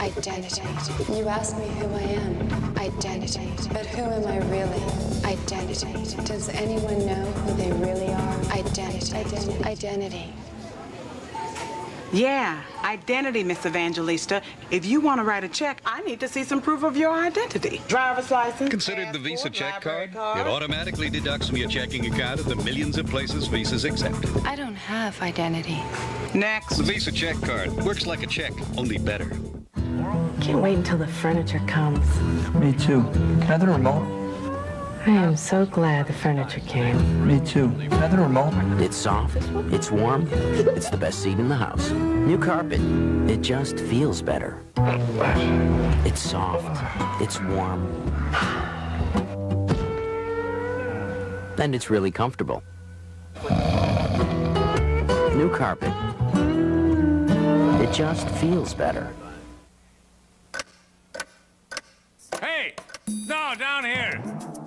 Identity. You ask me who I am. Identity. But who am I really? Identity. Does anyone know who they really are? Identity. Identity. Identity. Yeah, identity, Miss Evangelista. If you want to write a check, I need to see some proof of your identity. Driver's license. Considered the Visa check card? library It automatically deducts from your checking account at the millions of places Visa's accepted. I don't have identity. Next. The Visa check card works like a check, only better. Can't wait until the furniture comes. Me too. Can I have the remote? I am so glad the furniture came. Me too. Can I have the remote? It's soft, it's warm, it's the best seat in the house. New carpet, it just feels better. It's soft, it's warm, and it's really comfortable. New carpet, it just feels better.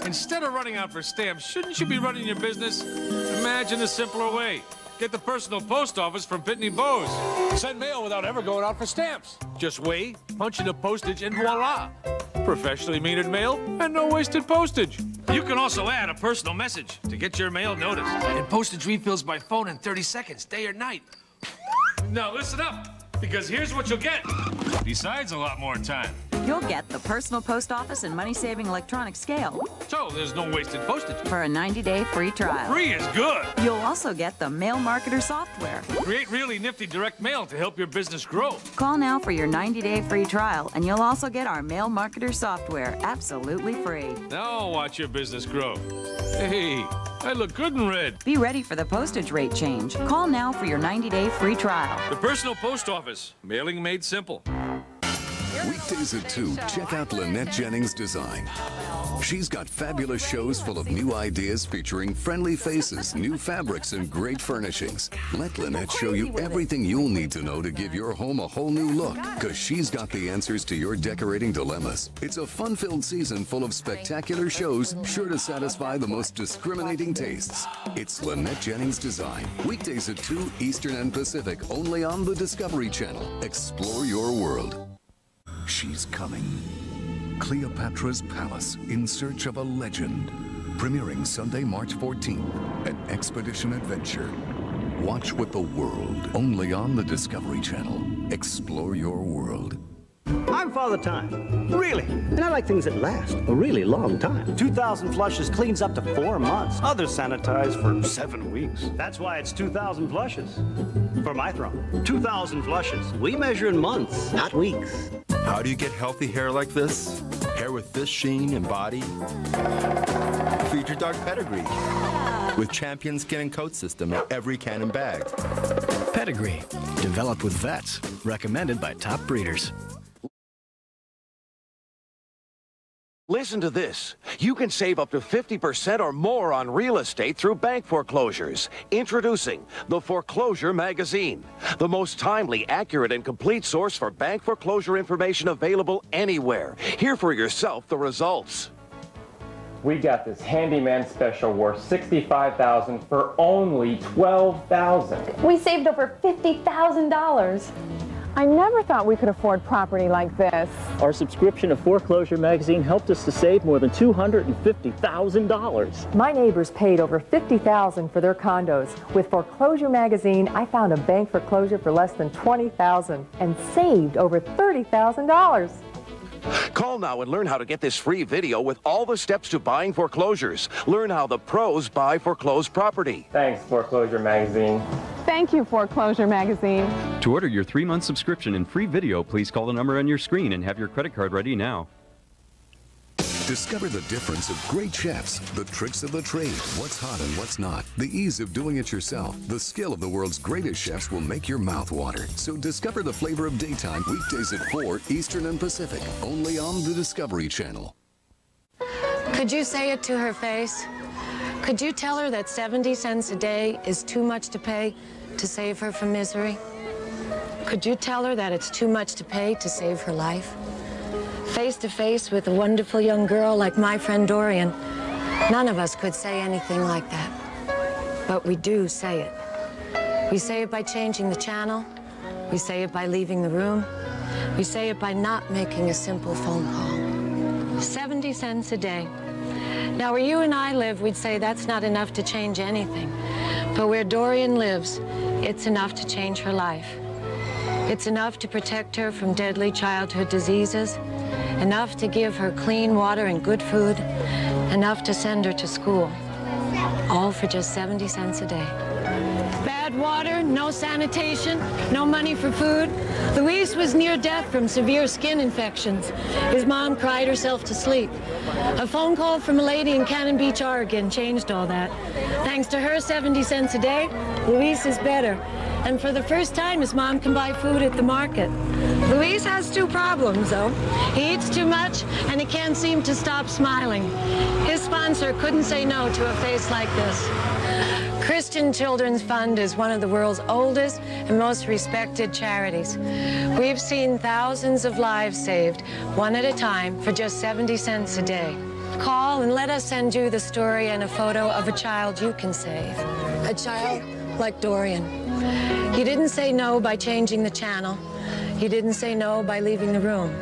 Instead of running out for stamps, shouldn't you be running your business? Imagine a simpler way. Get the personal post office from Pitney Bowes. Send mail without ever going out for stamps. Just weigh, punch in the postage, and voila. Professionally metered mail and no wasted postage. You can also add a personal message to get your mail noticed. And postage refills by phone in 30 seconds, day or night. Now listen up, because here's what you'll get. Besides a lot more time. You'll get the personal post office and money-saving electronic scale So there's no wasted postage. for a 90-day free trial. Free is good. You'll also get the Mail Marketer software. Create really nifty direct mail to help your business grow. Call now for your 90-day free trial, and you'll also get our Mail Marketer software absolutely free. Now watch your business grow. Hey, I look good in red. Be ready for the postage rate change. Call now for your 90-day free trial. The personal post office. Mailing made simple. Weekdays at 2, check out Lynette Jennings' design. She's got fabulous shows full of new ideas featuring friendly faces, new fabrics, and great furnishings. Let Lynette show you everything you'll need to know to give your home a whole new look, because she's got the answers to your decorating dilemmas. It's a fun filled season full of spectacular shows sure to satisfy the most discriminating tastes. It's Lynette Jennings' design. Weekdays at 2 Eastern and Pacific, only on the Discovery Channel. Explore your world. She's coming. Cleopatra's Palace in Search of a Legend. Premiering Sunday, March 14th. An expedition adventure. Watch with the world. Only on the Discovery Channel. Explore your world. I'm Father Time. Really. And I like things that last a really long time. 2,000 flushes cleans up to four months. Others sanitize for seven weeks. That's why it's 2,000 flushes. For my throne. 2,000 flushes. We measure in months, not weeks. How do you get healthy hair like this? Hair with this sheen and body? Feed your dog Pedigree. With Champion Skin and Coat System in every can and bag. Pedigree, developed with vets, recommended by top breeders. Listen to this. You can save up to 50% or more on real estate through bank foreclosures. Introducing the Foreclosure Magazine, the most timely, accurate, and complete source for bank foreclosure information available anywhere. Hear for yourself the results. We got this handyman special worth 65000 for only 12000 We saved over $50,000. I never thought we could afford property like this. Our subscription to Foreclosure Magazine helped us to save more than $250,000. My neighbors paid over $50,000 for their condos. With Foreclosure Magazine, I found a bank foreclosure for less than $20,000 and saved over $30,000. Call now and learn how to get this free video with all the steps to buying foreclosures. Learn how the pros buy foreclosed property. Thanks, Foreclosure Magazine. Thank you, Foreclosure Magazine. To order your three-month subscription and free video, please call the number on your screen and have your credit card ready now. Discover the difference of great chefs, the tricks of the trade, what's hot and what's not, the ease of doing it yourself. The skill of the world's greatest chefs will make your mouth water. So discover the flavor of daytime weekdays at 4 Eastern and Pacific, only on the Discovery Channel. Could you say it to her face? Could you tell her that 70 cents a day is too much to pay to save her from misery? Could you tell her that it's too much to pay to save her life? Face to face with a wonderful young girl like my friend Dorian, none of us could say anything like that. But we do say it. We say it by changing the channel. We say it by leaving the room. We say it by not making a simple phone call. 70 cents a day. Now, where you and I live, we'd say that's not enough to change anything. But where Dorian lives, it's enough to change her life. It's enough to protect her from deadly childhood diseases, enough to give her clean water and good food, enough to send her to school. All for just 70 cents a day. Bad water, no sanitation, no money for food. Luis was near death from severe skin infections. His mom cried herself to sleep. A phone call from a lady in Cannon Beach, Oregon changed all that. Thanks to her 70 cents a day, Luis is better. And for the first time, his mom can buy food at the market. Luis has two problems, though. He eats too much, and he can't seem to stop smiling. His sponsor couldn't say no to a face like this. Christian Children's Fund is one of the world's oldest and most respected charities. We've seen thousands of lives saved, one at a time, for just 70 cents a day. Call and let us send you the story and a photo of a child you can save. A child like Dorian. You didn't say no by changing the channel. You didn't say no by leaving the room.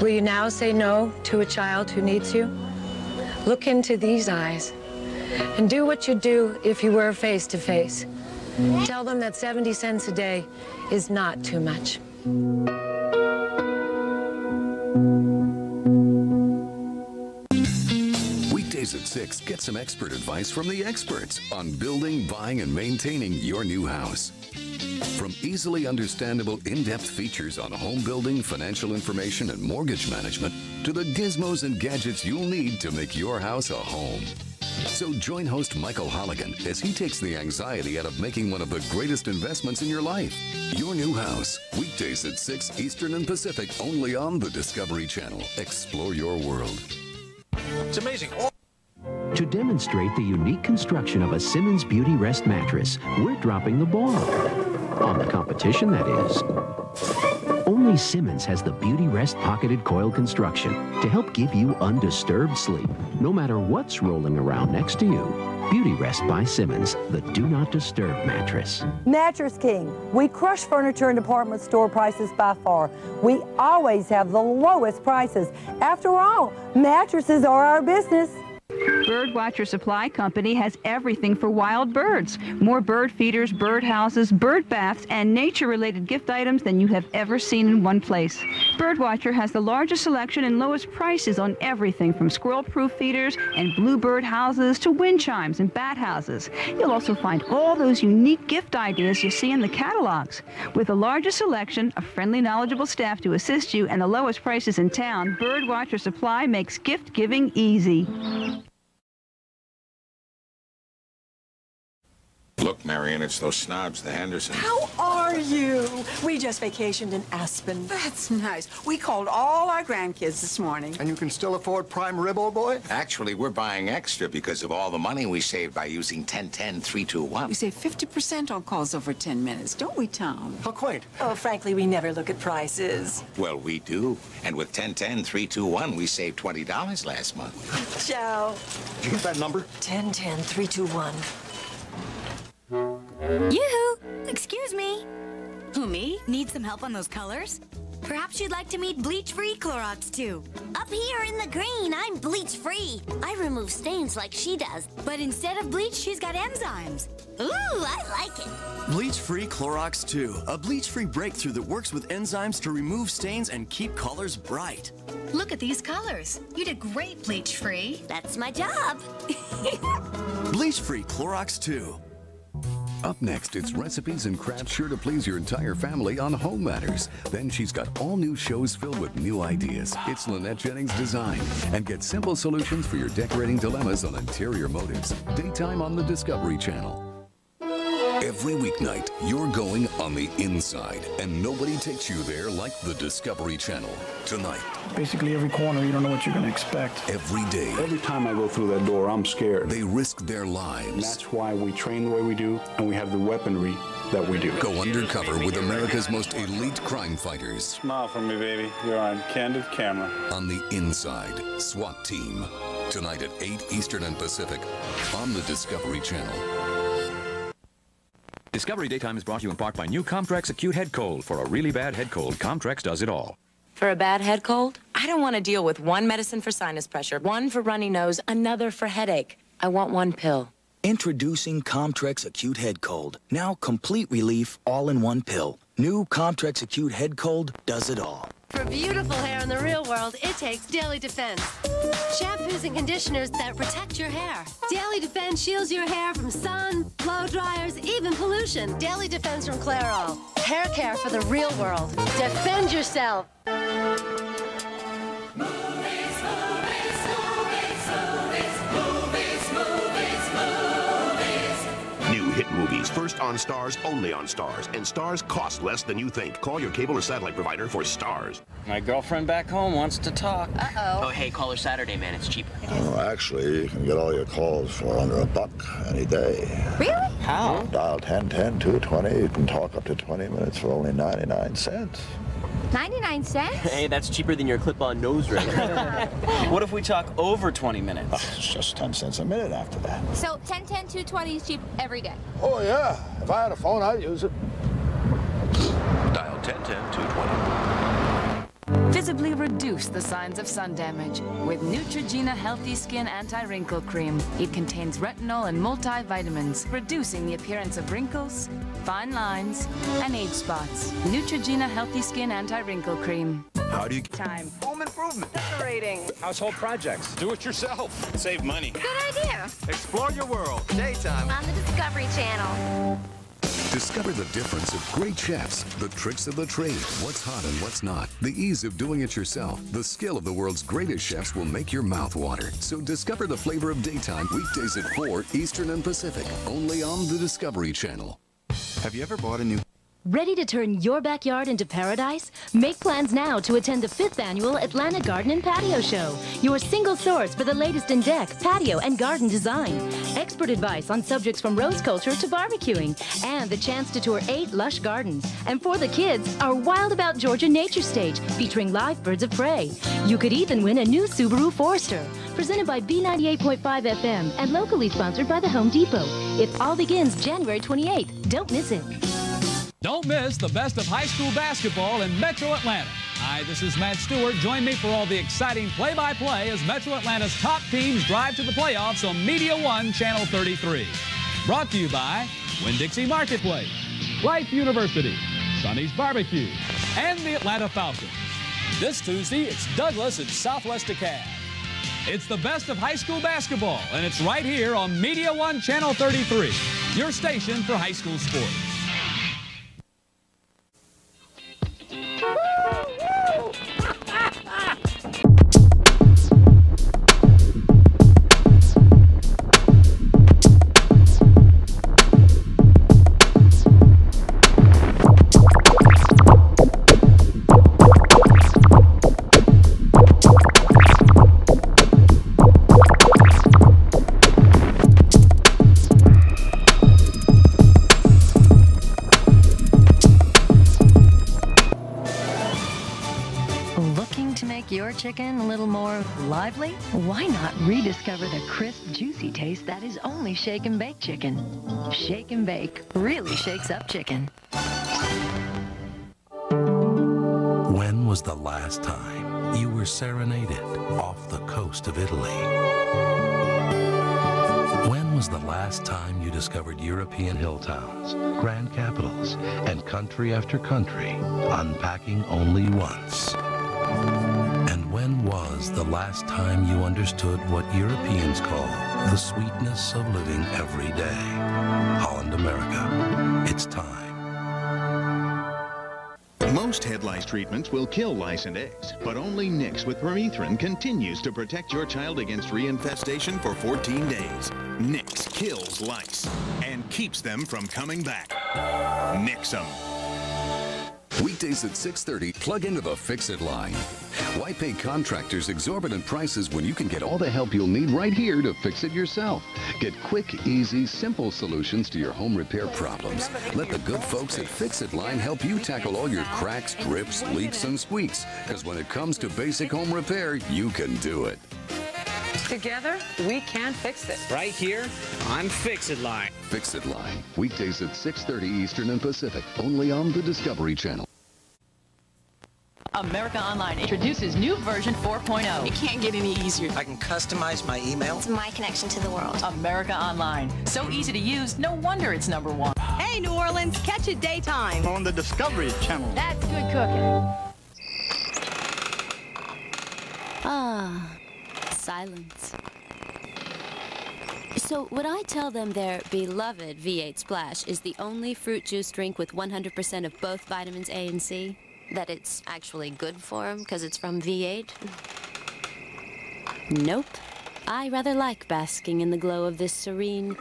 Will you now say no to a child who needs you? Look into these eyes and do what you'd do if you were face to face. Tell them that 70 cents a day is not too much. At 6, get some expert advice from the experts on building, buying, and maintaining your new house. From easily understandable in-depth features on home building, financial information, and mortgage management, to the gizmos and gadgets you'll need to make your house a home. So join host Michael Holigan as he takes the anxiety out of making one of the greatest investments in your life. Your new house, weekdays at 6 Eastern and Pacific, only on the Discovery Channel. Explore your world. It's amazing. To demonstrate the unique construction of a Simmons Beautyrest mattress, we're dropping the ball. On the competition, that is. Only Simmons has the Beautyrest pocketed coil construction to help give you undisturbed sleep, no matter what's rolling around next to you. Beautyrest by Simmons, the do not disturb mattress. Mattress King. We crush furniture and department store prices by far. We always have the lowest prices. After all, mattresses are our business. Birdwatcher Supply Company has everything for wild birds. More bird feeders, bird houses, bird baths, and nature-related gift items than you have ever seen in one place. Birdwatcher has the largest selection and lowest prices on everything from squirrel-proof feeders and bluebird houses to wind chimes and bat houses. You'll also find all those unique gift ideas you see in the catalogs. With the largest selection, a friendly, knowledgeable staff to assist you, and the lowest prices in town, Birdwatcher Supply makes gift giving easy. Look, Marion, it's those snobs, the Hendersons. How are you? We just vacationed in Aspen. That's nice. We called all our grandkids this morning. And you can still afford prime rib, old boy? Actually, we're buying extra because of all the money we saved by using 1010 321. We save 50% on calls over 10 minutes, don't we, Tom? How quaint. Oh, frankly, we never look at prices. Well, we do. And with 1010 321, we saved $20 last month. Ciao. Did you get that number? 1010 321. Yoo-hoo! Excuse me. Who, me? Need some help on those colors? Perhaps you'd like to meet bleach-free Clorox 2. Up here in the green, I'm bleach-free. I remove stains like she does. But instead of bleach, she's got enzymes. Ooh, I like it. Bleach-free Clorox 2, a bleach-free breakthrough that works with enzymes to remove stains and keep colors bright. Look at these colors. You did great, bleach-free. That's my job. Bleach-free Clorox 2. Up next, it's recipes and crafts sure to please your entire family on Home Matters. Then she's got all new shows filled with new ideas. It's Lynette Jennings Design. And get simple solutions for your decorating dilemmas on interior motives. Daytime on the Discovery Channel. Every weeknight, you're going on the inside, and nobody takes you there like the Discovery Channel. Tonight, Basically, every corner, you don't know what you're going to expect. every day, Every time I go through that door, I'm scared. they risk their And lives. that's why we train the way we do, and we have the weaponry that we do. Go undercover with America's most elite crime fighters. Smile for me, baby. You're on candid camera. On the inside, SWAT Team. Tonight at 8 Eastern and Pacific on the Discovery Channel. Discovery Daytime is brought to you in part by new Comtrex Acute Head Cold. For a really bad head cold, Comtrex does it all. For a bad head cold, I don't want to deal with one medicine for sinus pressure, one for runny nose, another for headache. I want one pill. Introducing Comtrex Acute Head Cold. Now complete relief all in one pill. New Comtrex Acute Head Cold does it all. For beautiful hair in the real world, it takes Daily Defense. Shampoos and conditioners that protect your hair. Daily Defense shields your hair from sun, blow dryers, even pollution. Daily Defense from Clairol. Hair care for the real world. Defend yourself. New hit movies, first on Starz, only on Starz. And Starz cost less than you think. Call your cable or satellite provider for Starz. My girlfriend back home wants to talk. Uh-oh. Oh, hey, call her Saturday, man. It's cheaper. Oh, actually, you can get all your calls for under a buck any day. Really? How? Dial 1010 220. You can talk up to 20 minutes for only 99 cents. 99 cents? Hey, that's cheaper than your clip-on nose ring. what if we talk over 20 minutes? Oh, it's just 10 cents a minute after that. So 10, 10, 220 is cheap every day. Oh, yeah. If I had a phone, I'd use it. Dial 1010 220. Visibly reduce the signs of sun damage with Neutrogena Healthy Skin Anti-Wrinkle Cream. It contains retinol and multivitamins, reducing the appearance of wrinkles, fine lines, and age spots. Neutrogena Healthy Skin Anti-Wrinkle Cream. How do you... Time. Home improvement. Decorating. Household projects. Do it yourself. Save money. Good idea. Explore your world. Daytime. On the Discovery Channel. Discover the difference of great chefs, the tricks of the trade, what's hot and what's not, the ease of doing it yourself. The skill of the world's greatest chefs will make your mouth water. So discover the flavor of daytime weekdays at 4 Eastern and Pacific, only on the Discovery Channel. Have you ever bought a new... Ready to turn your backyard into paradise? Make plans now to attend the 5th annual Atlanta Garden and Patio Show. Your single source for the latest in deck, patio, and garden design. Expert advice on subjects from rose culture to barbecuing. And the chance to tour eight lush gardens. And for the kids, our Wild About Georgia Nature Stage featuring live birds of prey. You could even win a new Subaru Forester. Presented by B98.5 FM and locally sponsored by the Home Depot. It all begins January 28th. Don't miss it. Don't miss the best of high school basketball in Metro Atlanta. Hi, this is Matt Stewart. Join me for all the exciting play-by-play as Metro Atlanta's top teams drive to the playoffs on MediaOne Channel 33. Brought to you by Winn-Dixie Marketplace, Life University, Sonny's Barbecue, and the Atlanta Falcons. This Tuesday, it's Douglas at Southwest DeKalb. It's the best of high school basketball, and it's right here on MediaOne Channel 33, your station for high school sports. Chicken a little more lively? Why not rediscover the crisp, juicy taste that is only shake and bake chicken? Shake and bake really shakes up chicken. When was the last time you were serenaded off the coast of Italy? When was the last time you discovered European hill towns, grand capitals, and country after country, unpacking only once? And when was the last time you understood what Europeans call the sweetness of living every day? Holland America, it's time. Most head lice treatments will kill lice and eggs, but only Nix with permethrin continues to protect your child against reinfestation for 14 days. Nix kills lice and keeps them from coming back. Nix 'em. Weekdays at 6.30, plug into the Fix-It line. Why pay contractors exorbitant prices when you can get all the help you'll need right here to fix it yourself? Get quick, easy, simple solutions to your home repair problems. Let the good folks at Fix-It line help you tackle all your cracks, drips, leaks, and squeaks. Because when it comes to basic home repair, you can do it. Together, we can fix it. Right here on Fix It Line. Fix It Line, weekdays at 6.30 Eastern and Pacific, only on the Discovery Channel. America Online introduces new version 4.0. It can't get any easier. I can customize my email. It's my connection to the world. America Online. So easy to use, no wonder it's number one. Hey, New Orleans, catch it daytime. On the Discovery Channel. That's good cooking. Ah, silence. So, would I tell them their beloved V8 Splash is the only fruit juice drink with 100% of both vitamins A and C? That it's actually good for them because it's from V8? Nope. I rather like basking in the glow of this serene,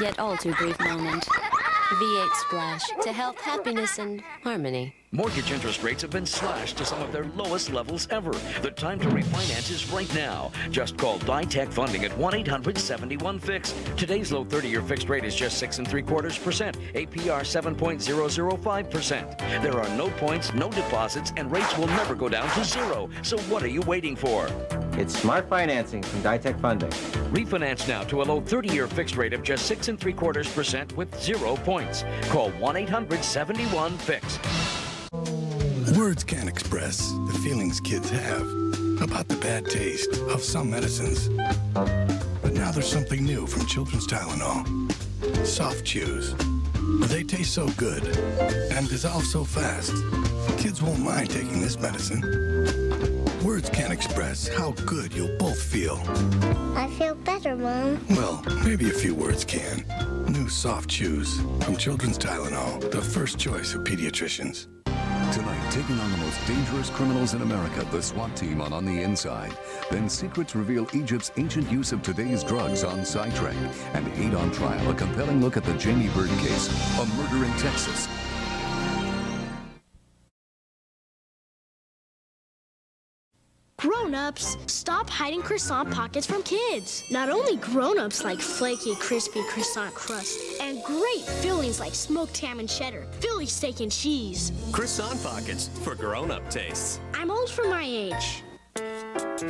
yet all too brief moment. V8 Splash to health, happiness, and harmony. Mortgage interest rates have been slashed to some of their lowest levels ever. The time to refinance is right now. Just call Ditech Funding at 1-800-71-FIX. Today's low 30-year fixed rate is just 6 and 3 quarters percent. APR 7.005%. There are no points, no deposits, and rates will never go down to zero. So what are you waiting for? It's smart financing from Ditech Funding. Refinance now to a low 30-year fixed rate of just 6 and 3 quarters percent with zero points. Call 1-800-71-FIX. Words can't express the feelings kids have about the bad taste of some medicines. But now there's something new from Children's Tylenol. Soft chews. They taste so good and dissolve so fast. Kids won't mind taking this medicine. Words can't express how good you'll both feel. I feel better, Mom. Well, maybe a few words can. New soft chews from Children's Tylenol, the first choice of pediatricians. Taking on the most dangerous criminals in America, the SWAT team on On the Inside. Then secrets reveal Egypt's ancient use of today's drugs on SciTrek. And Hate on Trial, a compelling look at the James Byrd case, a murder in Texas. Grown-ups, stop hiding croissant pockets from kids. Not only grown-ups like flaky, crispy croissant crust and great fillings like smoked ham and cheddar, Philly steak and cheese. Croissant pockets for grown-up tastes. I'm old for my age.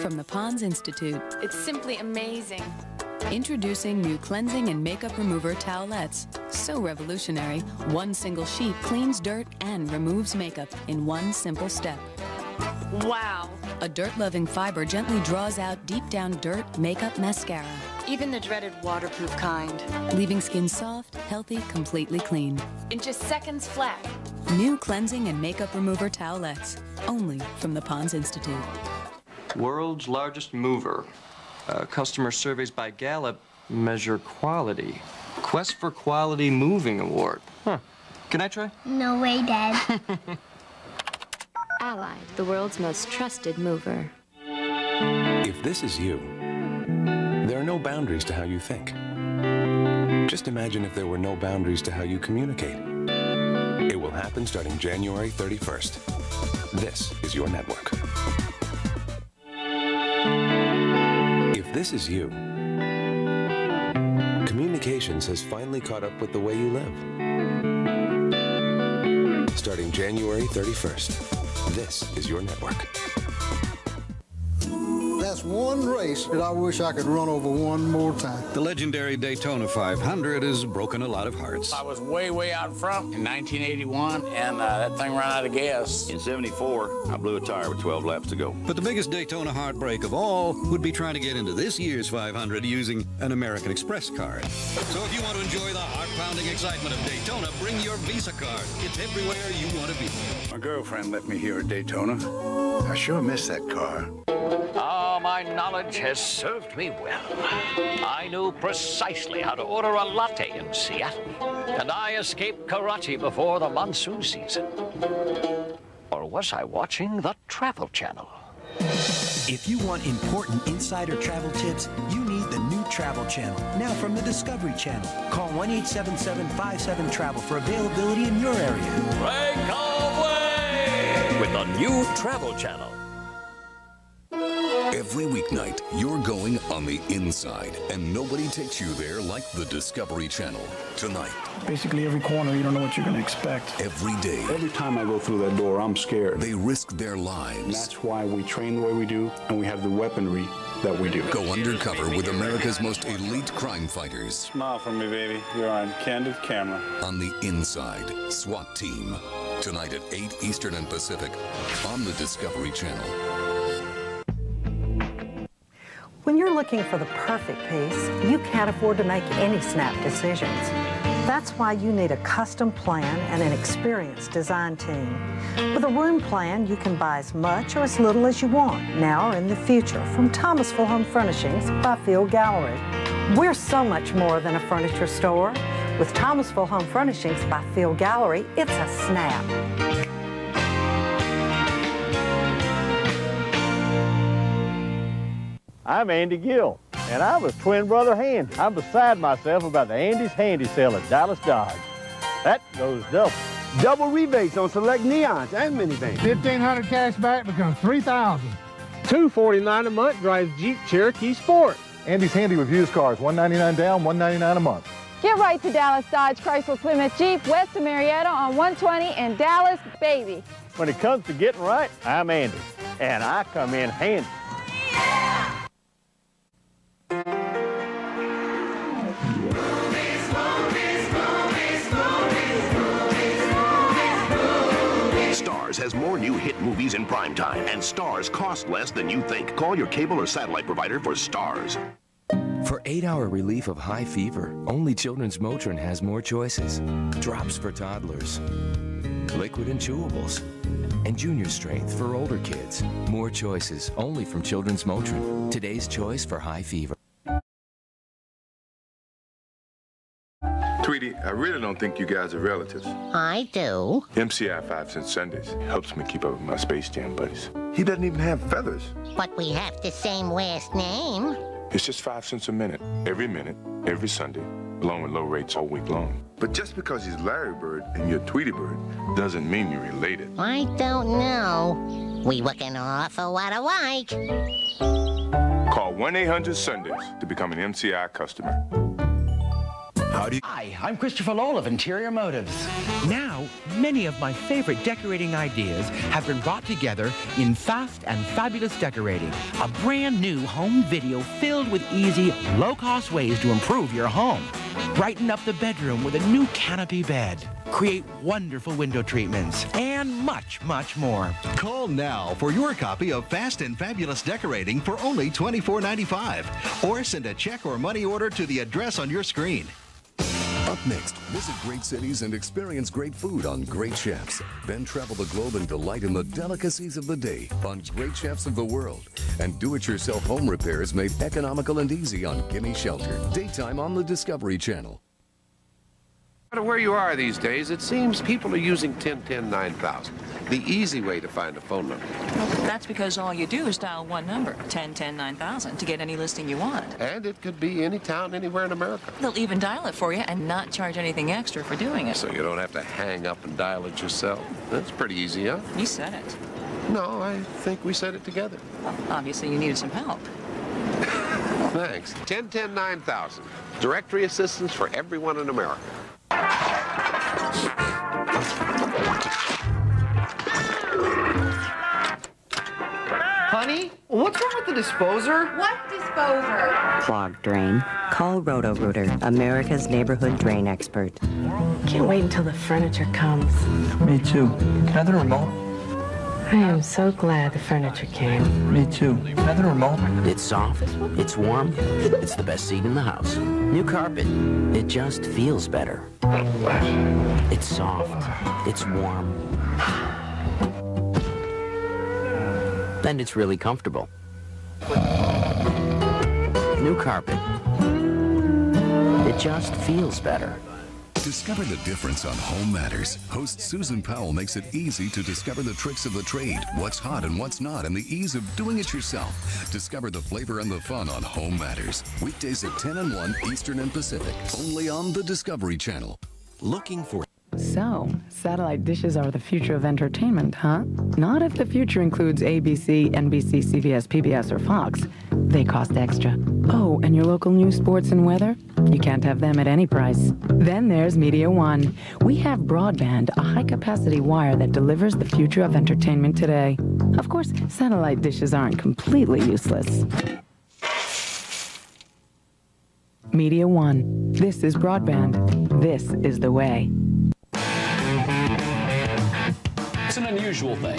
From the Pond's Institute. It's simply amazing. Introducing new cleansing and makeup remover towelettes. So revolutionary, one single sheet cleans dirt and removes makeup in one simple step. Wow. A dirt-loving fiber gently draws out deep down dirt, makeup, mascara, Even the dreaded waterproof kind. leaving skin soft, healthy, completely clean. In just seconds flat. New cleansing and makeup remover towelettes. Only from the Pond's Institute. World's largest mover. Uh, customer surveys by Gallup measure quality. Quest for Quality Moving Award. Huh. Can I try? No way, Dad. Allied, the world's most trusted mover. If this is you, there are no boundaries to how you think. Just imagine if there were no boundaries to how you communicate. It will happen starting January 31st. This is your network. If this is you, communications has finally caught up with the way you live. Starting January 31st, this is your network. That's one race that I wish I could run over one more time. The legendary Daytona 500 has broken a lot of hearts. I was way, way out front in 1981, and uh, that thing ran out of gas. In 74, I blew a tire with 12 laps to go. But the biggest Daytona heartbreak of all would be trying to get into this year's 500 using an American Express card. So if you want to enjoy the heart-pounding excitement of Daytona, bring your Visa card. It's everywhere you want to be. My girlfriend left me here at Daytona. I sure miss that car. Ah, my knowledge has served me well. I knew precisely how to order a latte in Seattle, and I escaped Karachi before the monsoon season. Or was I watching the Travel Channel? If you want important insider travel tips, you need the new Travel Channel, now from the Discovery Channel. Call 1 877 57 Travel for availability in your area. Break away with the new Travel Channel. Every Every weeknight, you're going on the inside, and nobody takes you there like the Discovery Channel. Tonight, Basically, every corner, you don't know what you're going to expect. every day, Every time I go through that door, I'm scared. they risk their And lives. that's why we train the way we do, and we have the weaponry that we do. Go undercover with America's most elite crime fighters. Smile for me, baby. You're on candid camera. On the inside, SWAT Team. Tonight at 8 Eastern and Pacific on the Discovery Channel. When you're looking for the perfect piece, you can't afford to make any snap decisions. That's why you need a custom plan and an experienced design team. With a room plan, you can buy as much or as little as you want, now or in the future, from Thomasville Home Furnishings by Field Gallery. We're so much more than a furniture store. With Thomasville Home Furnishings by Field Gallery, it's a snap. I'm Andy Gill, and I'm with twin brother Handy. I'm beside myself about the Andy's Handy Sale at Dallas Dodge. That goes double. Double rebates on select neons and minivans. 1500 cash back becomes 3000 249 a month drives Jeep Cherokee Sport. Andy's Handy with used cars, 199 down, 199 a month. Get right to Dallas Dodge Chrysler Plymouth Jeep west of Marietta on 120 in Dallas, baby. When it comes to getting right, I'm Andy, and I come in handy. Starz has more new hit movies in prime time, and Starz cost less than you think. Call your cable or satellite provider for Starz. For 8-hour relief of high fever, only Children's Motrin has more choices. Drops for toddlers, liquid and chewables, and junior strength for older kids. More choices only from Children's Motrin. Today's choice for high fever. Tweety, I really don't think you guys are relatives. I do. MCI 5 Cent Sundays helps me keep up with my Space Jam buddies. He doesn't even have feathers. But we have the same last name. It's just 5 cents a minute, every minute, every Sunday, along with low rates all week long. But just because he's Larry Bird and you're Tweety Bird doesn't mean you're related. I don't know. We look an awful lot alike. Call 1 800 Sundays to become an MCI customer. How do you... Hi, I'm Christopher Lowell of Interior Motives. Now, many of my favorite decorating ideas have been brought together in Fast and Fabulous Decorating, a brand new home video filled with easy, low-cost ways to improve your home. Brighten up the bedroom with a new canopy bed. Create wonderful window treatments and much, much more. Call now for your copy of Fast and Fabulous Decorating for only $24.95 or send a check or money order to the address on your screen. Up next, visit great cities and experience great food on Great Chefs. Then travel the globe and delight in the delicacies of the day on Great Chefs of the World. And do-it-yourself home repairs made economical and easy on Gimme Shelter. Daytime on the Discovery Channel. No matter where you are these days, it seems people are using 1010 9000, the easy way to find a phone number. That's because all you do is dial one number, 1010 9000, to get any listing you want. And it could be any town anywhere in America. They'll even dial it for you and not charge anything extra for doing it. So you don't have to hang up and dial it yourself. That's pretty easy, huh? You said it. No, I think we said it together. Well, obviously you needed some help. Thanks. 1010 9000, directory assistance for everyone in America. Honey, what's wrong with the disposer? What disposer? Clogged drain? Call Roto-Rooter, America's neighborhood drain expert. Can't wait until the furniture comes. Me too. Can I have the remote? I am so glad the furniture came. Me too. Can I have? It's soft, it's warm, it's the best seat in the house. New carpet, it just feels better. It's soft, it's warm, and it's really comfortable. New carpet, it just feels better. Discover the difference on Home Matters. Host Susan Powell makes it easy to discover the tricks of the trade, what's hot and what's not, and the ease of doing it yourself. Discover the flavor and the fun on Home Matters. Weekdays at 10 and 1 Eastern and Pacific, only on the Discovery Channel. Looking for So, satellite dishes are the future of entertainment, huh? Not if the future includes ABC, NBC, CBS, PBS, or Fox. They cost extra. Oh, and your local news, sports, and weather? You can't have them at any price. Then there's MediaOne. We have broadband, a high capacity wire that delivers the future of entertainment today. Of course, satellite dishes aren't completely useless. MediaOne. This is broadband. This is the way. It's an unusual thing.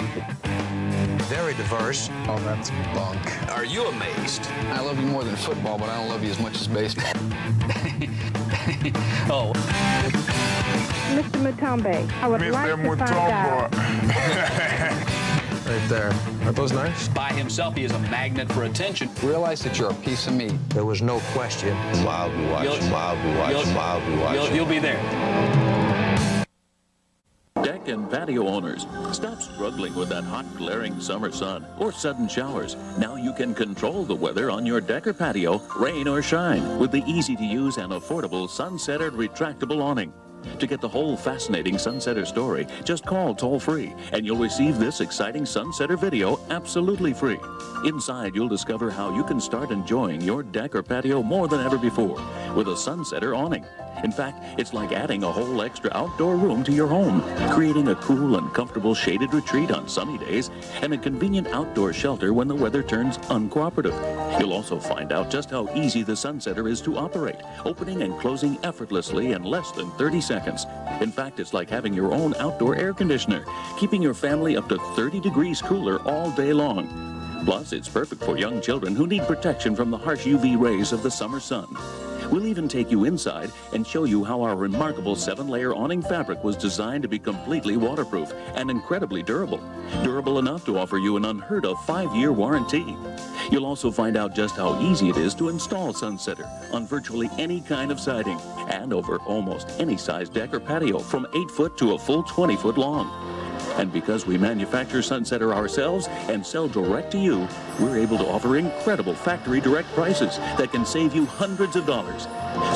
Very diverse. Oh, that's bunk. Are you amazed? I love you more than football, but I don't love you as much as baseball. oh. Mr. Mutombo, I would Mr. like to find out. right there. Are those nice? By himself, he is a magnet for attention. Realize that you're a piece of meat. There was no question. Mildly watch, mildly watch, mildly watch. You'll, you'll be there. And patio owners, stop struggling with that hot, glaring summer sun or sudden showers. Now you can control the weather on your deck or patio, rain or shine, with the easy-to-use and affordable Sunsetter retractable awning. To get the whole fascinating Sunsetter story, just call toll free and you'll receive this exciting Sunsetter video absolutely free. Inside, you'll discover how you can start enjoying your deck or patio more than ever before with a Sunsetter awning. In fact, it's like adding a whole extra outdoor room to your home, creating a cool and comfortable shaded retreat on sunny days and a convenient outdoor shelter when the weather turns uncooperative. You'll also find out just how easy the Sunsetter is to operate, opening and closing effortlessly in less than 30 seconds. In fact, it's like having your own outdoor air conditioner, keeping your family up to 30 degrees cooler all day long. Plus, it's perfect for young children who need protection from the harsh UV rays of the summer sun. We'll even take you inside and show you how our remarkable seven-layer awning fabric was designed to be completely waterproof and incredibly durable. Durable enough to offer you an unheard of five-year warranty. You'll also find out just how easy it is to install Sunsetter on virtually any kind of siding and over almost any size deck or patio from 8 foot to a full 20 foot long. And because we manufacture Sunsetter ourselves and sell direct to you, we're able to offer incredible factory direct prices that can save you hundreds of dollars.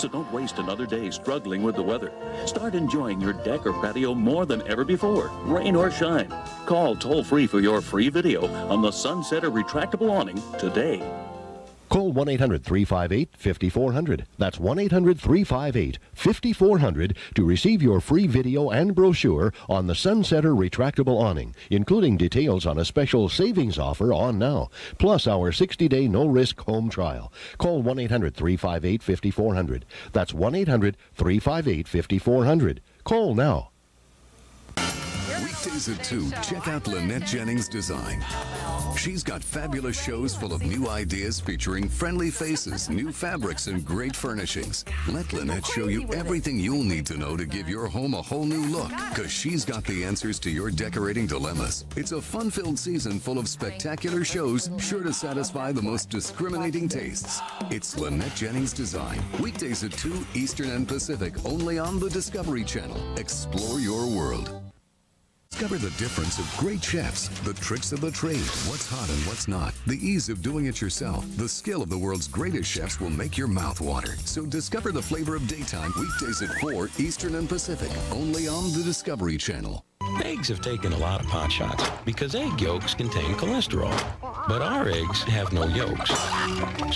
So don't waste another day struggling with the weather. Start enjoying your deck or patio more than ever before, rain or shine. Call toll free for your free video on the Sunsetter retractable awning today. Call 1 800 358 5400. That's 1 800 358 5400 to receive your free video and brochure on the Sunsetter retractable awning, including details on a special savings offer on now, plus our 60 day no risk home trial. Call 1 800 358 5400. That's 1 800 358 5400. Call now. Weekdays at 2, check out Lynette Jennings Design. She's got fabulous shows full of new ideas featuring friendly faces, new fabrics, and great furnishings. Let Lynette show you everything you'll need to know to give your home a whole new look, because she's got the answers to your decorating dilemmas. It's a fun-filled season full of spectacular shows sure to satisfy the most discriminating tastes. It's Lynette Jennings Design. Weekdays at 2 Eastern and Pacific, only on the Discovery Channel. Explore your world. Discover the difference of great chefs, the tricks of the trade, what's hot and what's not, the ease of doing it yourself. The skill of the world's greatest chefs will make your mouth water. So discover the flavor of daytime weekdays at 4 Eastern and Pacific, only on the Discovery Channel. Eggs have taken a lot of pot shots because egg yolks contain cholesterol. But our eggs have no yolks,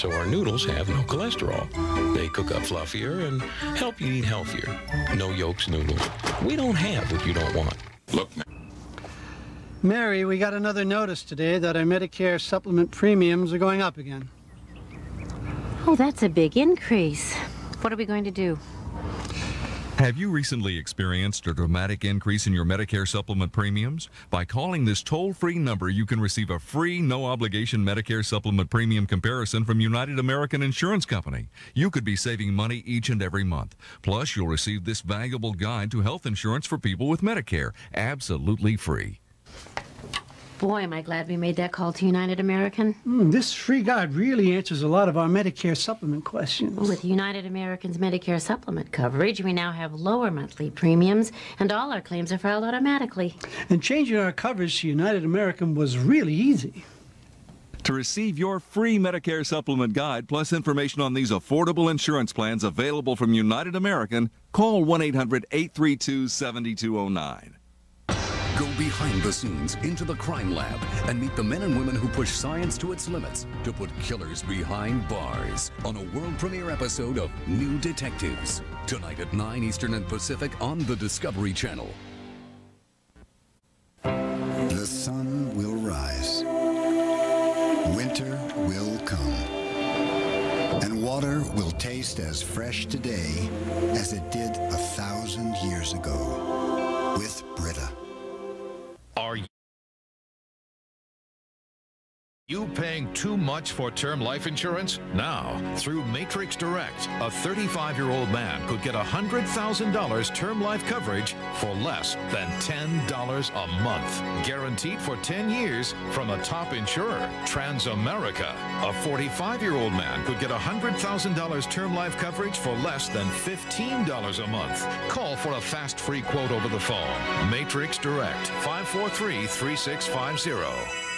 so our noodles have no cholesterol. They cook up fluffier and help you eat healthier. No yolks noodles. We don't have what you don't want. Look, Mary, we got another notice today that our Medicare supplement premiums are going up again. Oh, that's a big increase. What are we going to do? Have you recently experienced a dramatic increase in your Medicare supplement premiums? By calling this toll free number, you can receive a free, no obligation Medicare supplement premium comparison from United American Insurance Company. You could be saving money each and every month. Plus, you'll receive this valuable guide to health insurance for people with Medicare, absolutely free. Boy, am I glad we made that call to United American. Mm, this free guide really answers a lot of our Medicare supplement questions. With United American's Medicare supplement coverage, we now have lower monthly premiums, and all our claims are filed automatically. And changing our coverage to United American was really easy. To receive your free Medicare supplement guide plus information on these affordable insurance plans available from United American, Call 1 800 832 7209. Go behind the scenes into the crime lab and meet the men and women who push science to its limits to put killers behind bars on a world premiere episode of New Detectives. Tonight at 9 Eastern and Pacific on the Discovery Channel. The sun will rise. Winter will come. And water will taste as fresh today as it did a thousand years ago too much for term life insurance? Now, through Matrix Direct, a 35 year old man could get $100,000 term life coverage for less than $10 a month. Guaranteed for 10 years from a top insurer, Transamerica. A 45 year old man could get $100,000 term life coverage for less than $15 a month. Call for a fast free quote over the phone. Matrix Direct, 543 3650.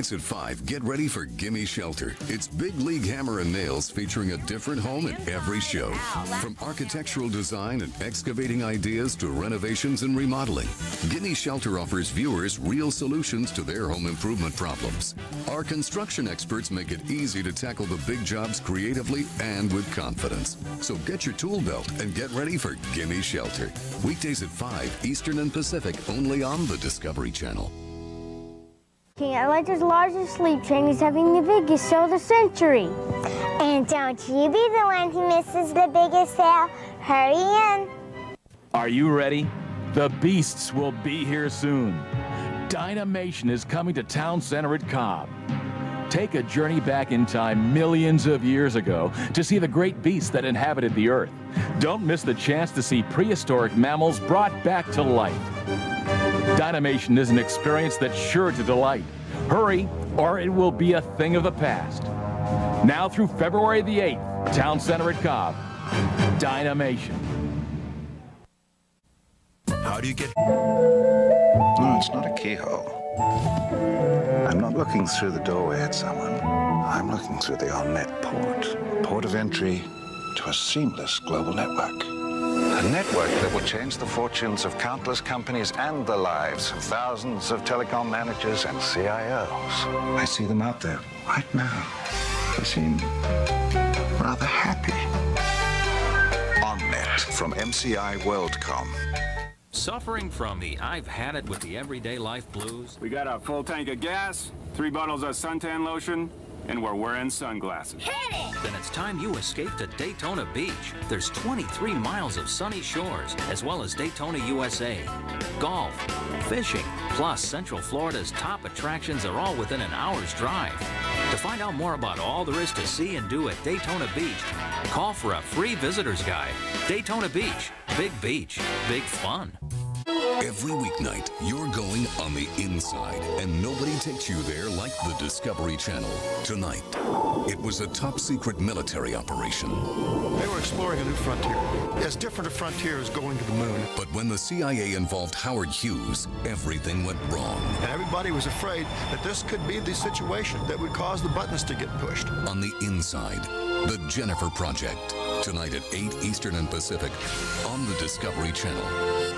Weeknights at 5, get ready for Gimme Shelter. It's Big League Hammer and Nails featuring a different home in every show. From architectural design and excavating ideas to renovations and remodeling, Gimme Shelter offers viewers real solutions to their home improvement problems. Our construction experts make it easy to tackle the big jobs creatively and with confidence. So get your tool belt and get ready for Gimme Shelter. Weekdays at 5, Eastern and Pacific, only on the Discovery Channel. King Atlanta's largest sleep train is having the biggest sale of the century. And don't you be the one who misses the biggest sale. Hurry in. Are you ready? The Beasts will be here soon. Dinamation is coming to Town Center at Cobb. Take a journey back in time millions of years ago to see the great beasts that inhabited the earth. Don't miss the chance to see prehistoric mammals brought back to life. Dinamation is an experience that's sure to delight. Hurry, or it will be a thing of the past. Now through February the 8th, Town Center at Cobb. Dinamation. How do you get... No, it's not a keyhole. I'm not looking through the doorway at someone. I'm looking through the OnNet port. Port of entry to a seamless global network. A network that will change the fortunes of countless companies and the lives of thousands of telecom managers and CIOs. I see them out there right now. They seem rather happy. OnNet from MCI WorldCom. Suffering from the I've had it with the everyday life blues? We got a full tank of gas, three bottles of suntan lotion, and we're wearing sunglasses. Hit it! Then it's time you escape to Daytona Beach. There's 23 miles of sunny shores, as well as Daytona, USA. Golf, fishing, plus Central Florida's top attractions are all within an hour's drive. To find out more about all there is to see and do at Daytona Beach, call for a free visitor's guide. Daytona Beach, big beach, big fun. Every weeknight, you're going on the inside, and nobody takes you there like the Discovery Channel. Tonight, it was a top secret military operation. They were exploring a new frontier, as different a frontier as going to the moon. But when the CIA involved Howard Hughes, everything went wrong. And everybody was afraid that this could be the situation that would cause the buttons to get pushed. On the inside, the Jennifer Project. Tonight at 8 Eastern and Pacific on the Discovery Channel.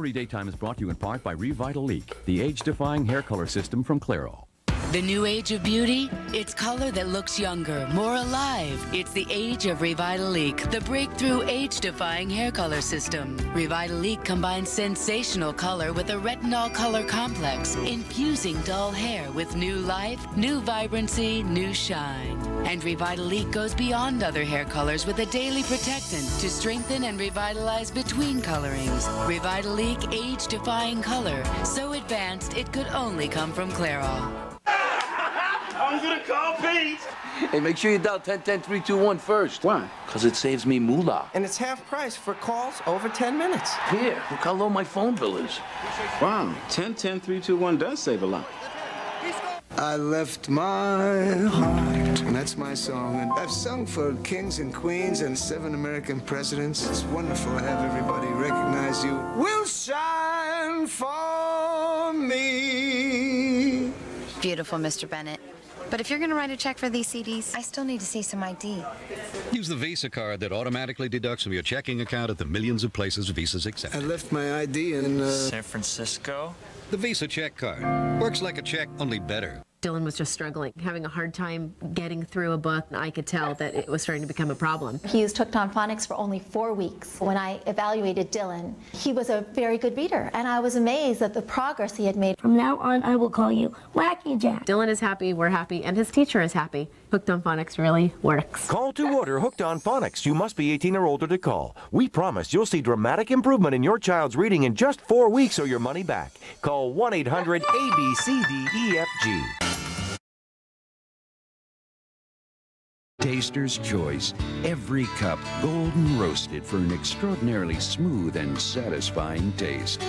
Discovery Daytime is brought to you in part by Revitalique, the age-defying hair color system from Clairol. The new age of beauty? It's color that looks younger, more alive. It's the age of Revitalique, the breakthrough age-defying hair color system. Revitalique combines sensational color with a retinol color complex, infusing dull hair with new life, new vibrancy, new shine. And Revitalique goes beyond other hair colors with a daily protectant to strengthen and revitalize between colorings. Revitalique age-defying color, so advanced it could only come from Clairol. I'm gonna call Pete. Hey, make sure you dial 10 10 321 first. Why? Because it saves me moolah. And it's half price for calls over 10 minutes. Here, look how low my phone bill is. Wow, 10 10 321 does save a lot. I left my heart, and that's my song. And I've sung for kings and queens and seven American presidents. It's wonderful to have everybody recognize you. We'll shine for Beautiful, Mr. Bennett. But if you're going to write a check for these CDs, I still need to see some ID. Use the Visa card that automatically deducts from your checking account at the millions of places Visas accept. I left my ID in uh... San Francisco. The Visa check card works like a check, only better. Dylan was just struggling, having a hard time getting through a book. I could tell that it was starting to become a problem. He used Hooked on Phonics for only four weeks. When I evaluated Dylan, he was a very good reader, and I was amazed at the progress he had made. From now on, I will call you Wacky Jack. Dylan is happy, we're happy, and his teacher is happy. Hooked on Phonics really works. Call to order Hooked on Phonics. You must be 18 or older to call. We promise you'll see dramatic improvement in your child's reading in just four weeks or your money back. Call 1 800 ABCDEFG. Taster's Choice. Every cup golden roasted for an extraordinarily smooth and satisfying taste.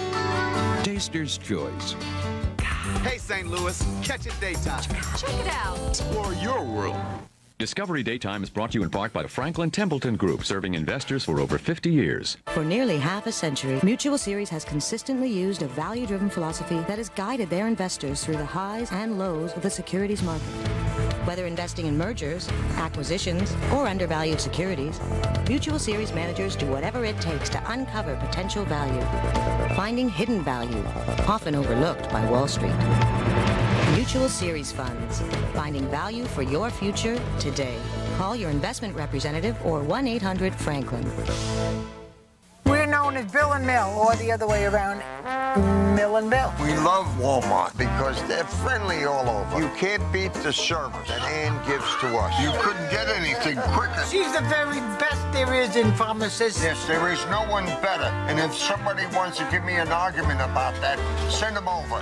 Taster's Choice. Hey, St. Louis, catch it daytime. Check it out. Explore your world. Discovery Daytime is brought to you in part by the Franklin Templeton Group, serving investors for over 50 years. For nearly half a century, Mutual Series has consistently used a value-driven philosophy that has guided their investors through the highs and lows of the securities market. Whether investing in mergers, acquisitions, or undervalued securities, Mutual Series managers do whatever it takes to uncover potential value, finding hidden value, often overlooked by Wall Street. Mutual Series Funds, finding value for your future today. Call your investment representative or 1-800-FRANKLIN. We're known as Bill and Mill, or the other way around, Mill and Bill. We love Walmart because they're friendly all over. You can't beat the service that Ann gives to us. You couldn't get anything quicker. She's the very best there is in pharmacists. Yes, there is no one better. And if somebody wants to give me an argument about that, send them over.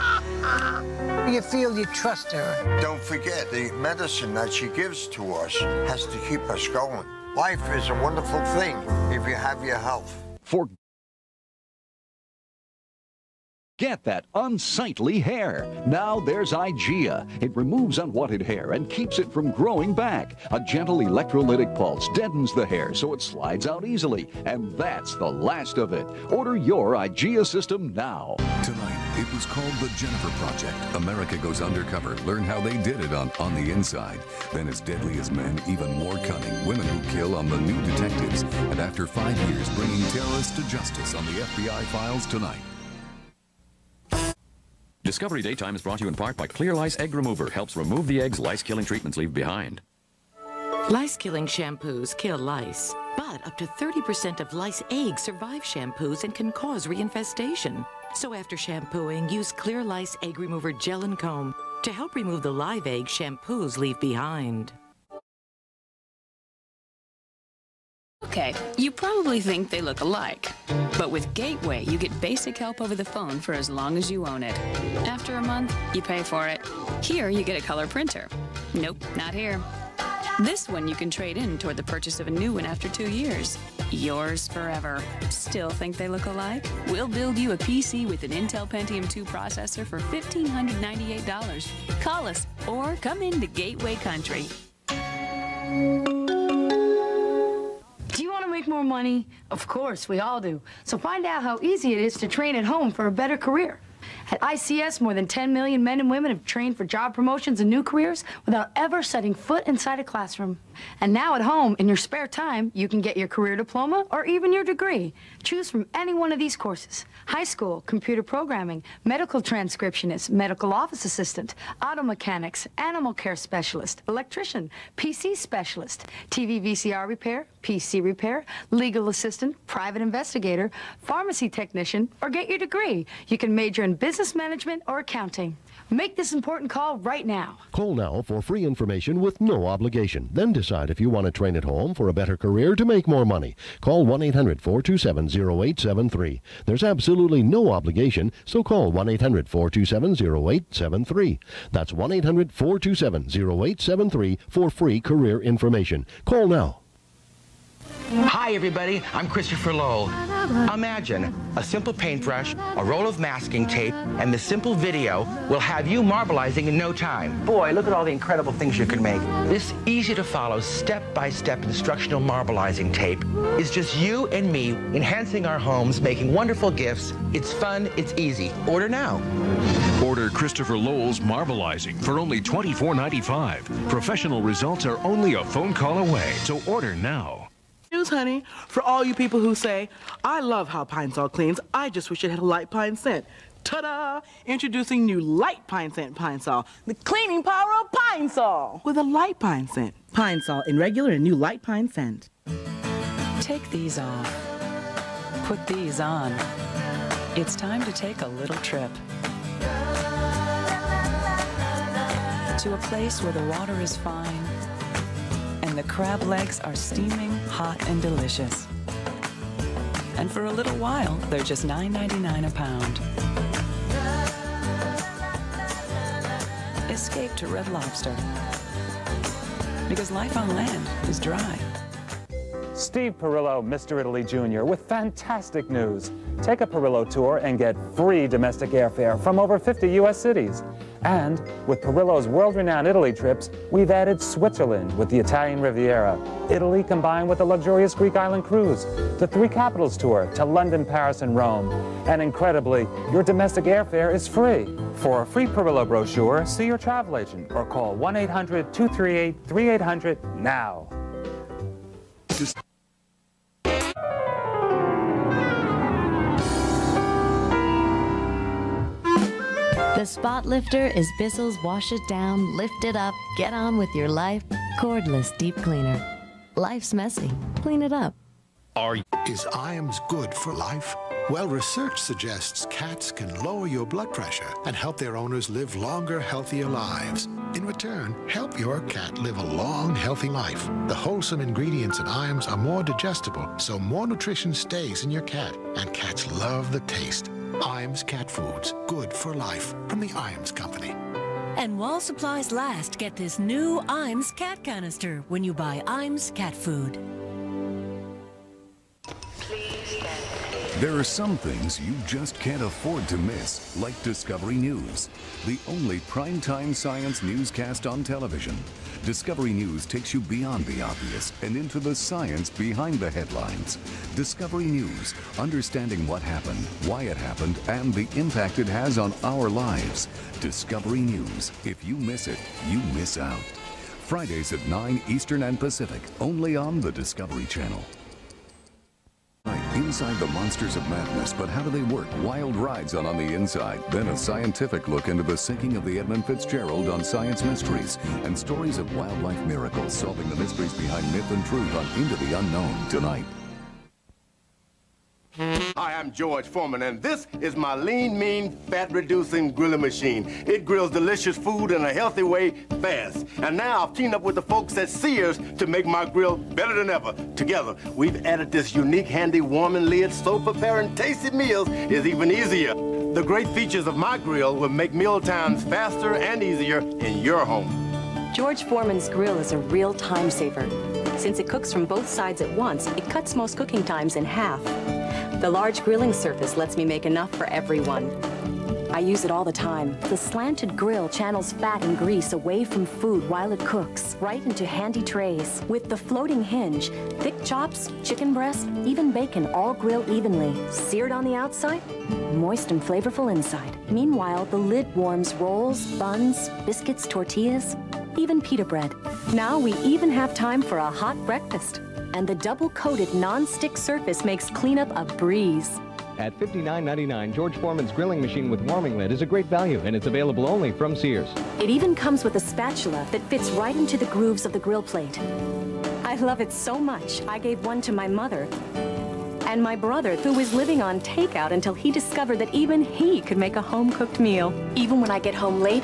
You feel you trust her. Don't forget, the medicine that she gives to us has to keep us going. Life is a wonderful thing if you have your health. For Get that unsightly hair. Now there's IGIA. It removes unwanted hair and keeps it from growing back. A gentle electrolytic pulse deadens the hair so it slides out easily. And that's the last of it. Order your IGIA system now. Tonight, it was called The Jennifer Project. America goes undercover. Learn how they did it on On the Inside. Then as deadly as men, even more cunning. Women who kill on The New Detectives. And after five years, bringing terrorists to justice on the FBI files tonight. Discovery Daytime is brought to you in part by Clear Lice Egg Remover. Helps remove the eggs lice-killing treatments leave behind. Lice-killing shampoos kill lice, but up to 30% of lice eggs survive shampoos and can cause reinfestation. So after shampooing, use Clear Lice Egg Remover Gel and Comb to help remove the live egg shampoos leave behind. Okay, you probably think they look alike. But with Gateway, you get basic help over the phone for as long as you own it. After a month, you pay for it. Here, you get a color printer. Nope, not here. This one you can trade in toward the purchase of a new one after two years. Yours forever. Still think they look alike? We'll build you a PC with an Intel Pentium 2 processor for $1,598. Call us or come into Gateway Country. Make more money? Of course, we all do. So find out how easy it is to train at home for a better career. At ICS, more than 10 million men and women have trained for job promotions and new careers without ever setting foot inside a classroom. And now at home, in your spare time, you can get your career diploma or even your degree. Choose from any one of these courses. High school, computer programming, medical transcriptionist, medical office assistant, auto mechanics, animal care specialist, electrician, PC specialist, TV VCR repair, PC repair, legal assistant, private investigator, pharmacy technician, or get your degree. You can major in business management or accounting. Make this important call right now. Call now for free information with no obligation. Then decide if you want to train at home for a better career to make more money. Call 1 800 427 0873. There's absolutely no obligation, so call 1 800 427 0873. That's 1 800 427 0873 for free career information. Call now. Hi, everybody. I'm Christopher Lowell. Imagine a simple paintbrush, a roll of masking tape, and the simple video will have you marbleizing in no time. Boy, look at all the incredible things you can make. This easy-to-follow, step-by-step instructional marbleizing tape is just you and me enhancing our homes, making wonderful gifts. It's fun, it's easy. Order now. Order Christopher Lowell's Marbleizing for only $24.95. Professional results are only a phone call away, so order now. News, honey, for all you people who say, I love how Pine Sol cleans, I just wish it had a light pine scent. Ta-da! Introducing new light pine scent Pine Sol, the cleaning power of Pine Sol, with a light pine scent. Pine Sol in regular and new light pine scent. Take these off. Put these on. It's time to take a little trip. To a place where the water is fine the crab legs are steaming, hot, and delicious. And for a little while, they're just $9.99 a pound. Escape to Red Lobster. Because life on land is dry. Steve Perillo, Mr. Italy Jr., with fantastic news. Take a Perillo tour and get free domestic airfare from over 50 U.S. cities. And with Perillo's world-renowned Italy trips, we've added Switzerland with the Italian Riviera, Italy combined with a luxurious Greek island cruise, the Three Capitals tour to London, Paris, and Rome. And incredibly, your domestic airfare is free. For a free Perillo brochure, see your travel agent or call 1-800-238-3800 now. The Spot Lifter is Bissell's Wash It Down, Lift It Up, Get On With Your Life cordless deep cleaner. Life's messy. Clean it up. Are is IAMS good for life? Well, research suggests cats can lower your blood pressure and help their owners live longer, healthier lives. In return, help your cat live a long, healthy life. The wholesome ingredients in IAMS are more digestible, so more nutrition stays in your cat, and cats love the taste. IAMS Cat Foods, good for life, from the IAMS Company. And while supplies last, get this new Iams cat canister when you buy Iams cat food. There are some things you just can't afford to miss, like Discovery News, the only primetime science newscast on television. Discovery News takes you beyond the obvious and into the science behind the headlines. Discovery News, understanding what happened, why it happened, and the impact it has on our lives. Discovery News. If you miss it, you miss out. Fridays at 9 Eastern and Pacific, only on the Discovery Channel. Inside the Monsters of Madness, but how do they work? Wild rides on On the Inside, then a scientific look into the sinking of the Edmund Fitzgerald on Science Mysteries, and stories of wildlife miracles solving the mysteries behind myth and truth on Into the Unknown tonight. Hi, I'm George Foreman, and this is my lean, mean, fat-reducing grilling machine. It grills delicious food in a healthy way fast. And now I've teamed up with the folks at Sears to make my grill better than ever. Together, we've added this unique, handy warming lid so preparing tasty meals is even easier. The great features of my grill will make meal times faster and easier in your home. George Foreman's grill is a real time saver. Since it cooks from both sides at once, it cuts most cooking times in half. The large grilling surface lets me make enough for everyone. I use it all the time. The slanted grill channels fat and grease away from food while it cooks, right into handy trays. With the floating hinge, thick chops, chicken breast, even bacon all grill evenly. Seared on the outside, moist and flavorful inside. Meanwhile, the lid warms rolls, buns, biscuits, tortillas, even pita bread. Now we even have time for a hot breakfast. And the double-coated non-stick surface makes cleanup a breeze. At $59.99, George Foreman's grilling machine with warming lid is a great value, and it's available only from Sears. It even comes with a spatula that fits right into the grooves of the grill plate. I love it so much, I gave one to my mother and my brother, who was living on takeout until he discovered that even he could make a home-cooked meal. Even when I get home late,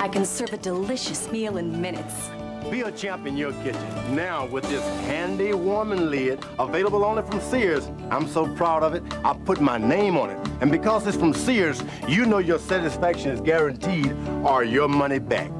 I can serve a delicious meal in minutes. Be a champ in your kitchen. Now, with this handy warming lid, available only from Sears, I'm so proud of it, I put my name on it. And because it's from Sears, you know your satisfaction is guaranteed or your money back.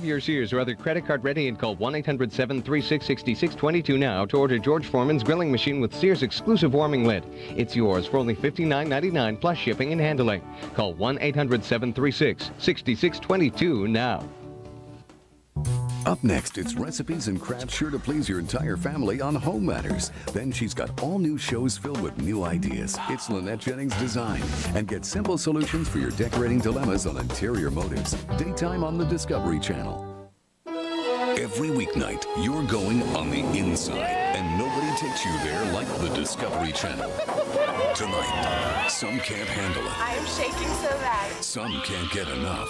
Have your Sears or other credit card ready and call 1-800-736-6622 now to order George Foreman's grilling machine with Sears exclusive warming lid. It's yours for only $59.99 plus shipping and handling. Call 1-800-736-6622 now. Up next, it's recipes and crafts sure to please your entire family on Home Matters. Then she's got all new shows filled with new ideas. It's Lynette Jennings Design. And get simple solutions for your decorating dilemmas on interior motives. Daytime on the Discovery Channel. Every weeknight, you're going on the inside, and nobody takes you there like the Discovery Channel. Tonight, some can't handle it. I am shaking so bad. Some can't get enough.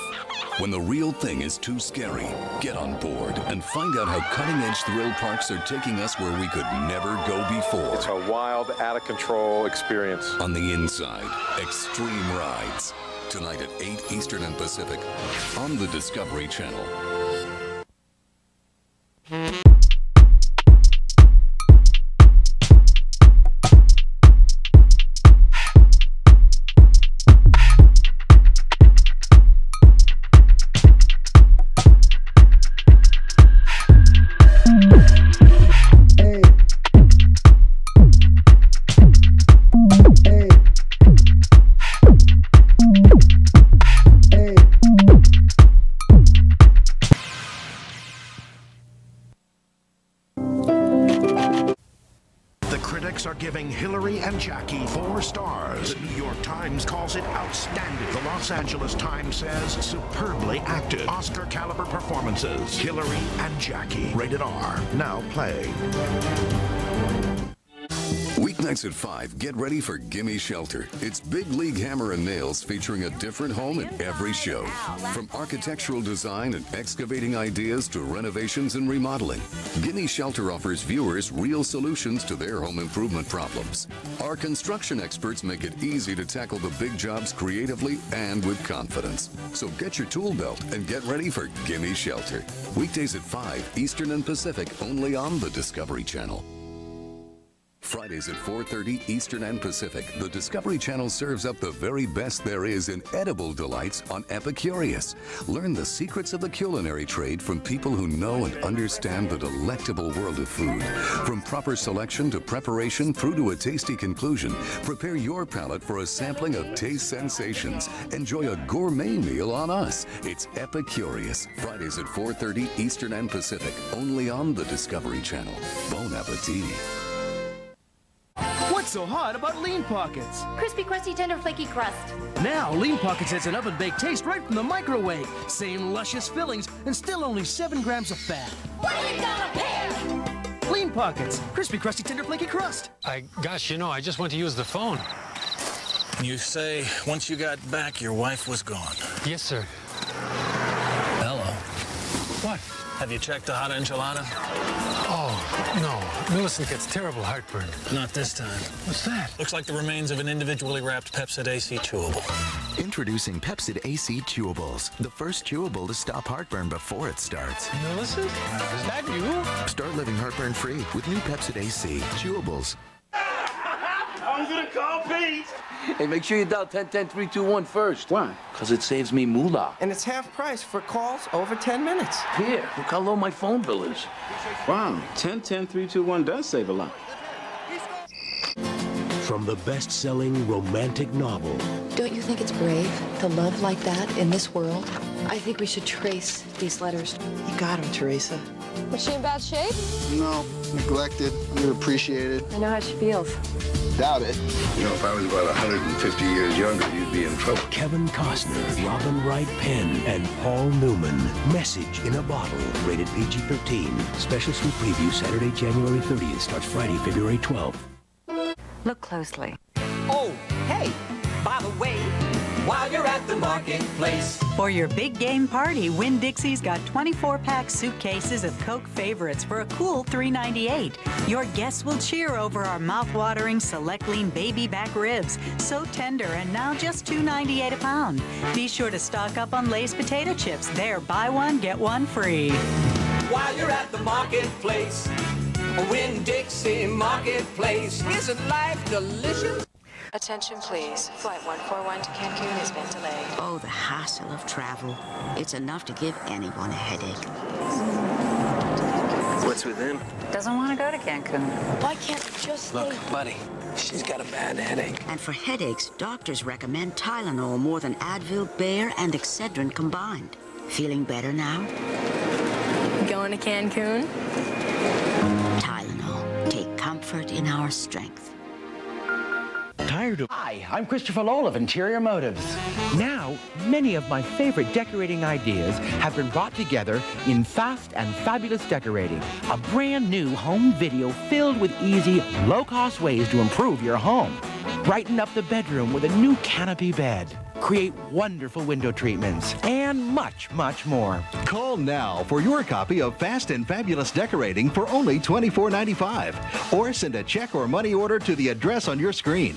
When the real thing is too scary, get on board and find out how cutting edge thrill parks are taking us where we could never go before. It's a wild, out of control experience. On the inside, extreme rides. Tonight at 8 Eastern and Pacific on the Discovery Channel. Get ready for Gimme Shelter. It's Big League Hammer and Nails featuring a different home in every show. From architectural design and excavating ideas to renovations and remodeling, Gimme Shelter offers viewers real solutions to their home improvement problems. Our construction experts make it easy to tackle the big jobs creatively and with confidence. So get your tool belt and get ready for Gimme Shelter. Weekdays at 5, Eastern and Pacific, only on the Discovery Channel. Fridays at 4:30 Eastern and Pacific, the Discovery Channel serves up the very best there is in edible delights on Epicurious. Learn the secrets of the culinary trade from people who know and understand the delectable world of food. From proper selection to preparation through to a tasty conclusion, prepare your palate for a sampling of taste sensations. Enjoy a gourmet meal on us. It's Epicurious. Fridays at 4:30 Eastern and Pacific, only on the Discovery Channel. Bon appetit. What's so hot about Lean Pockets? Crispy, crusty, tender, flaky crust. Now, Lean Pockets has an oven baked taste right from the microwave. Same luscious fillings and still only 7 grams of fat. What are you gonna pair? Lean Pockets, crispy, crusty, tender, flaky crust. I, gosh, you know, I just went to use the phone. You say once you got back, your wife was gone. Yes, sir. Hello. What? Have you checked the hot enchilada? Millicent gets terrible heartburn. Not this time. What's that? Looks like the remains of an individually wrapped Pepcid AC chewable. Introducing Pepcid AC Chewables, the first chewable to stop heartburn before it starts. Millicent? Is that you? Start living heartburn free with new Pepcid AC Chewables. I'm gonna call Pete. Hey, make sure you dial 10 10 321 first. Why? Because it saves me moolah. And it's half price for calls over 10 minutes. Here, look how low my phone bill is. Wow, 10 10 321 does save a lot. From the best selling romantic novel Don't you think it's brave to love like that in this world? I think we should trace these letters. You got him, Teresa. Was she in bad shape? No, neglected, underappreciated. I know how she feels. Doubt it. You know, if I was about 150 years younger, you'd be in trouble. Kevin Costner, Robin Wright Penn, and Paul Newman. Message in a Bottle. Rated PG 13. Special sneak preview Saturday, January 30th. Starts Friday, February 12th. Look closely. Oh, hey, by the way, while you're at the marketplace, For your big game party, Winn Dixie's got 24-pack suitcases of Coke favorites for a cool $3.98. Your guests will cheer over our mouth-watering Select Lean baby back ribs, so tender and now just $2.98 a pound. Be sure to stock up on Lay's potato chips. They're buy one get one free. while you're at the marketplace, Winn Dixie Marketplace, isn't life delicious? Attention please. Flight 141 to Cancun has been delayed. Oh, the hassle of travel. It's enough to give anyone a headache. What's with him? Doesn't want to go to Cancun. Why can't it just Look, buddy, she's got a bad headache. And for headaches, doctors recommend Tylenol more than Advil, Bayer, and Excedrin combined. Feeling better now? going to Cancun? Tylenol. Take comfort in our strength. Tired of. Hi, I'm Christopher Lowell of Interior Motives. Now, many of my favorite decorating ideas have been brought together in Fast and Fabulous Decorating, a brand new home video filled with easy, low cost ways to improve your home. Brighten up the bedroom with a new canopy bed. Create wonderful window treatments and much, much more. Call now for your copy of Fast and Fabulous Decorating for only $24.95 or send a check or money order to the address on your screen.